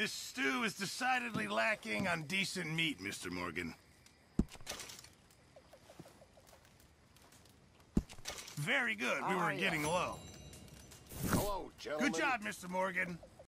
This stew is decidedly lacking on decent meat, Mr. Morgan. Very good. We were ah, getting low. Hello, gentlemen. Good job, Mr. Morgan.